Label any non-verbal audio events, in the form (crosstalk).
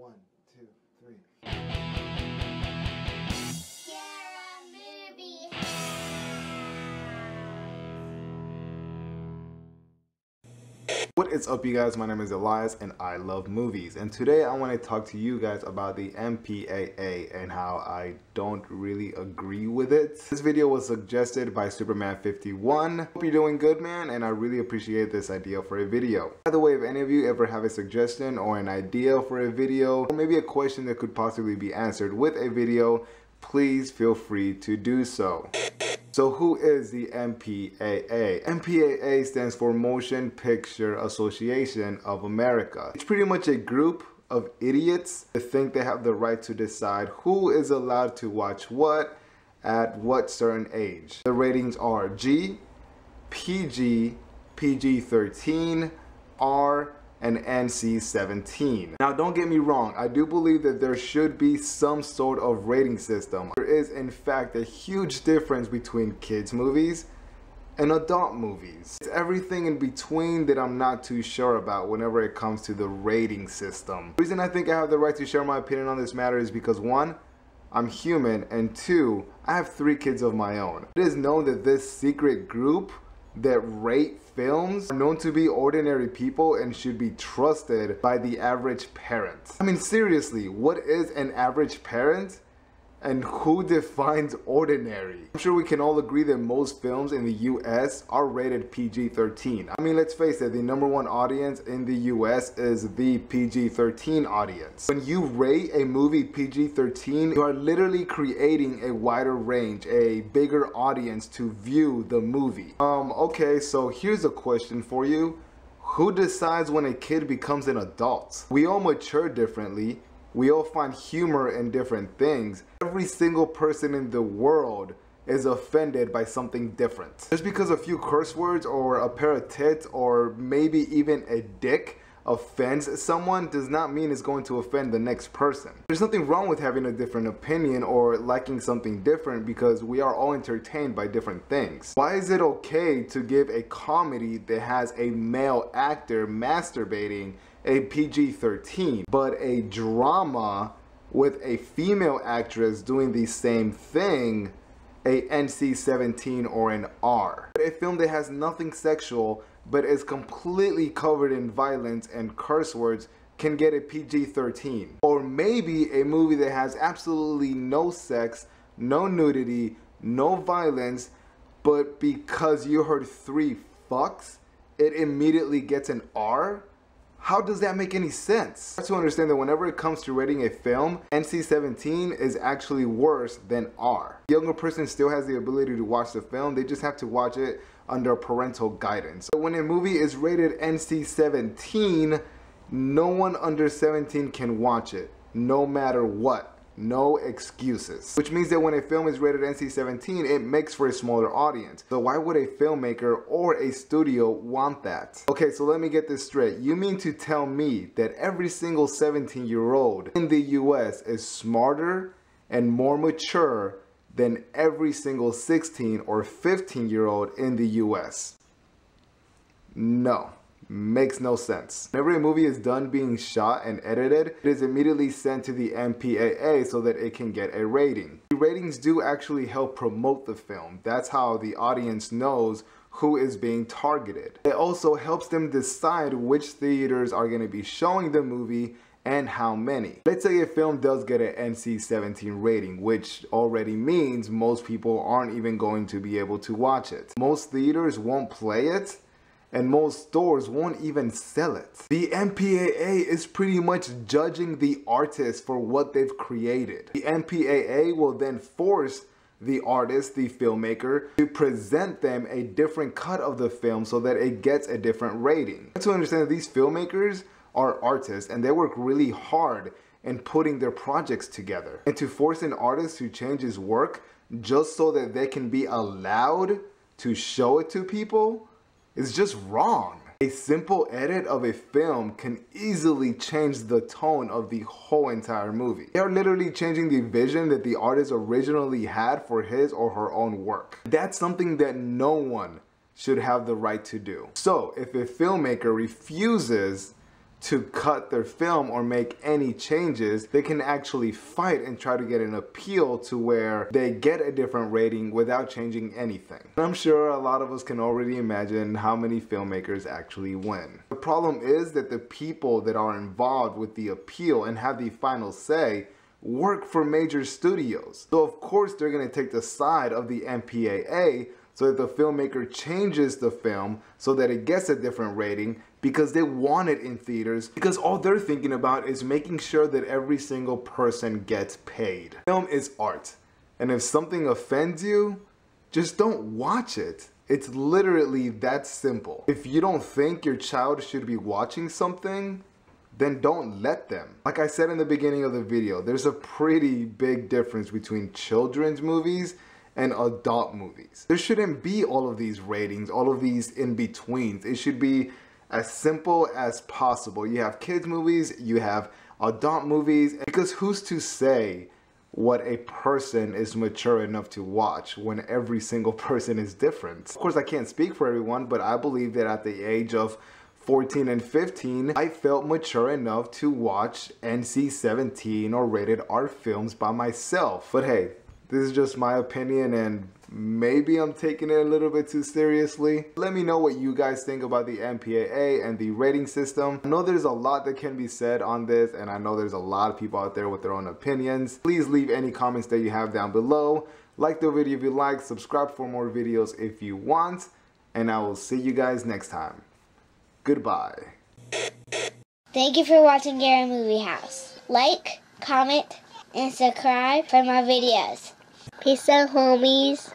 One, two, three. What is up you guys, my name is Elias and I love movies and today I want to talk to you guys about the MPAA and how I don't really agree with it. This video was suggested by Superman51. Hope you're doing good man and I really appreciate this idea for a video. By the way, if any of you ever have a suggestion or an idea for a video or maybe a question that could possibly be answered with a video, please feel free to do so. So who is the MPAA? MPAA stands for Motion Picture Association of America. It's pretty much a group of idiots that think they have the right to decide who is allowed to watch what at what certain age. The ratings are G, PG, PG-13, R, and NC-17. Now don't get me wrong, I do believe that there should be some sort of rating system. There is in fact a huge difference between kids movies and adult movies. It's everything in between that I'm not too sure about whenever it comes to the rating system. The reason I think I have the right to share my opinion on this matter is because one, I'm human, and two, I have three kids of my own. It is known that this secret group that rate films are known to be ordinary people and should be trusted by the average parent. I mean seriously, what is an average parent? And who defines ordinary? I'm sure we can all agree that most films in the US are rated PG-13. I mean, let's face it, the number one audience in the US is the PG-13 audience. When you rate a movie PG-13, you are literally creating a wider range, a bigger audience to view the movie. Um, okay, so here's a question for you. Who decides when a kid becomes an adult? We all mature differently we all find humor in different things. Every single person in the world is offended by something different. Just because a few curse words or a pair of tits or maybe even a dick offends someone does not mean it's going to offend the next person. There's nothing wrong with having a different opinion or liking something different because we are all entertained by different things. Why is it okay to give a comedy that has a male actor masturbating a PG-13, but a drama with a female actress doing the same thing a NC-17 or an R. A film that has nothing sexual but is completely covered in violence and curse words can get a PG-13. Or maybe a movie that has absolutely no sex, no nudity, no violence, but because you heard three fucks, it immediately gets an R? How does that make any sense? I have to understand that whenever it comes to rating a film, NC-17 is actually worse than R. The younger person still has the ability to watch the film, they just have to watch it under parental guidance. So when a movie is rated NC-17, no one under 17 can watch it, no matter what no excuses. Which means that when a film is rated NC-17, it makes for a smaller audience. So why would a filmmaker or a studio want that? Okay, so let me get this straight. You mean to tell me that every single 17 year old in the US is smarter and more mature than every single 16 or 15 year old in the US? No makes no sense. Whenever a movie is done being shot and edited, it is immediately sent to the MPAA so that it can get a rating. The ratings do actually help promote the film. That's how the audience knows who is being targeted. It also helps them decide which theaters are going to be showing the movie and how many. Let's say a film does get an NC-17 rating, which already means most people aren't even going to be able to watch it. Most theaters won't play it and most stores won't even sell it. The MPAA is pretty much judging the artist for what they've created. The MPAA will then force the artist, the filmmaker, to present them a different cut of the film so that it gets a different rating. To understand that these filmmakers are artists and they work really hard in putting their projects together. And to force an artist to change his work just so that they can be allowed to show it to people is just wrong. A simple edit of a film can easily change the tone of the whole entire movie. They are literally changing the vision that the artist originally had for his or her own work. That's something that no one should have the right to do. So if a filmmaker refuses to cut their film or make any changes, they can actually fight and try to get an appeal to where they get a different rating without changing anything. I'm sure a lot of us can already imagine how many filmmakers actually win. The problem is that the people that are involved with the appeal and have the final say work for major studios. So of course they're going to take the side of the MPAA so that the filmmaker changes the film so that it gets a different rating because they want it in theaters because all they're thinking about is making sure that every single person gets paid. Film is art and if something offends you, just don't watch it. It's literally that simple. If you don't think your child should be watching something, then don't let them. Like I said in the beginning of the video, there's a pretty big difference between children's movies and adult movies. There shouldn't be all of these ratings, all of these in-betweens. It should be as simple as possible. You have kids movies, you have adult movies, because who's to say what a person is mature enough to watch when every single (laughs) person is different. Of course, I can't speak for everyone, but I believe that at the age of 14 and 15, I felt mature enough to watch NC-17 or rated R films by myself. But hey, this is just my opinion and maybe I'm taking it a little bit too seriously. Let me know what you guys think about the MPAA and the rating system. I know there's a lot that can be said on this and I know there's a lot of people out there with their own opinions. Please leave any comments that you have down below. Like the video if you like, subscribe for more videos if you want, and I will see you guys next time. Goodbye. Thank you for watching Guerra Movie House. Like, comment, and subscribe for more videos. Peace out, homies.